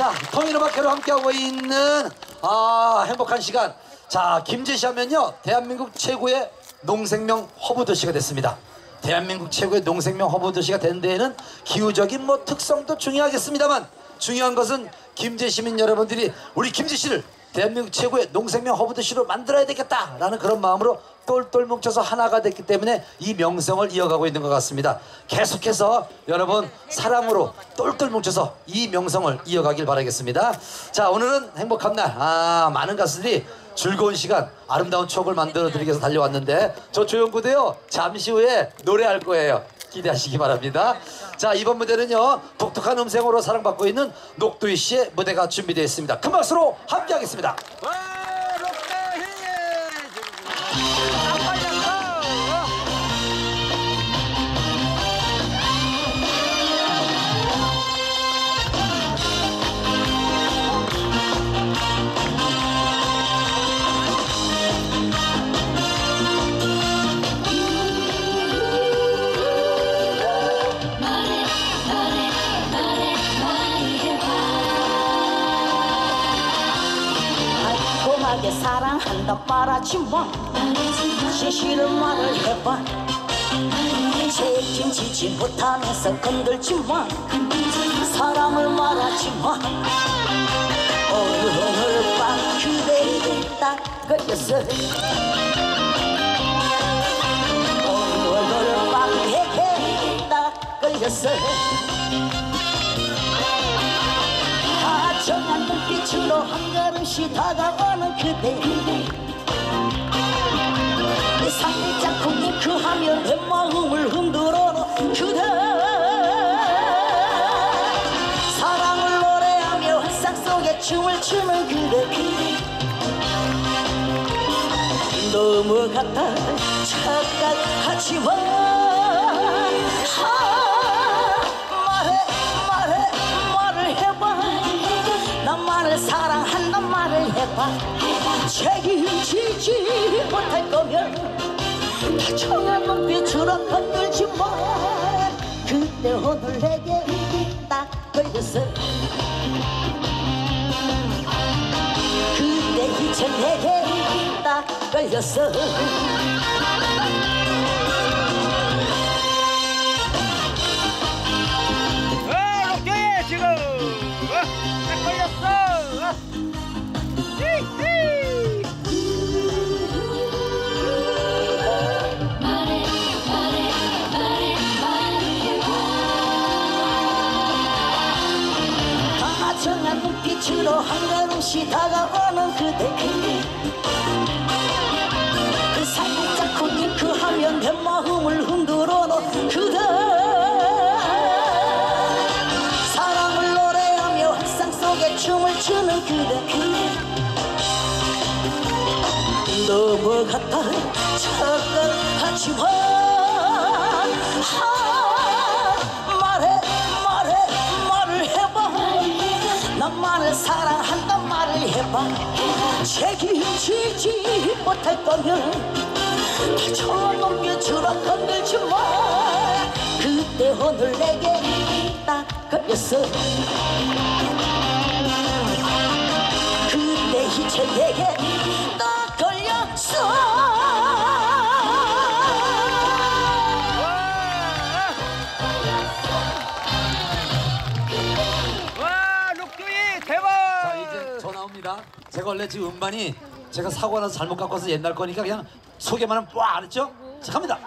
자, 통일음악회로 함께하고 있는 아 행복한 시간. 자, 김제시 하면요. 대한민국 최고의 농생명 허브 도시가 됐습니다. 대한민국 최고의 농생명 허브 도시가 된 데에는 기후적인 뭐 특성도 중요하겠습니다만 중요한 것은 김제 시민 여러분들이 우리 김제시를 대한민국 최고의 농생명 허브 도시로 만들어야 되겠다라는 그런 마음으로 똘똘 뭉쳐서 하나가 됐기 때문에 이 명성을 이어가고 있는 것 같습니다. 계속해서 여러분 사랑으로 똘똘 뭉쳐서 이 명성을 이어가길 바라겠습니다. 자 오늘은 행복한 날. 아 많은 가수들이 즐거운 시간, 아름다운 추억을 만들어 드리기 위해서 달려왔는데 저 조영구도요 잠시 후에 노래할 거예요. 기대하시기 바랍니다. 자 이번 무대는요 독특한 음색으로 사랑받고 있는 녹두희 씨의 무대가 준비되어 있습니다. 큰 박수로 함께하겠습니다. 달콤하게 사랑한다. 말하지 마. 진실은 말을 해봐. 책임 지지 못하면서 건들지 마. 사랑을 말하지 마. 오늘 밤 그대에게 딱 걸렸어. 오늘 밤 그대에게 딱 걸렸어 눈빛으로 한 걸음씩 다가오는 그대. 내 살짝 쿵잉크하며 내 마음을 흔들어놓은 그대. 사랑을 노래하며 환상 속에 춤을 추는 그대. 넘어갔다 착각하지 마 책임지지 못할 거면 다정한 눈빛으로 건들지 마. 그때 오늘 내게 딱 걸렸어. 그때 이제 내게 딱 걸렸어 다정한 눈빛으로 한 걸음씩 다가오는 그대 그 살짝 쿵잉크하면 내 마음을 흔들어 놓은 그대. 사랑을 노래하며 환상 속에 춤을 추는 그대 넘어갔다 착각하지 마 사랑한단 말을 해봐. 책임지지 못할 거면 다정한 눈빛으로 건들지 마. 그때 오늘 내게 딱 걸렸어 옵니다. 제가 원래 지금 음반이 제가 사고 나서 잘못 갖고 와서 옛날 거니까 그냥 소개만 하면 와안 했죠? 자 갑니다.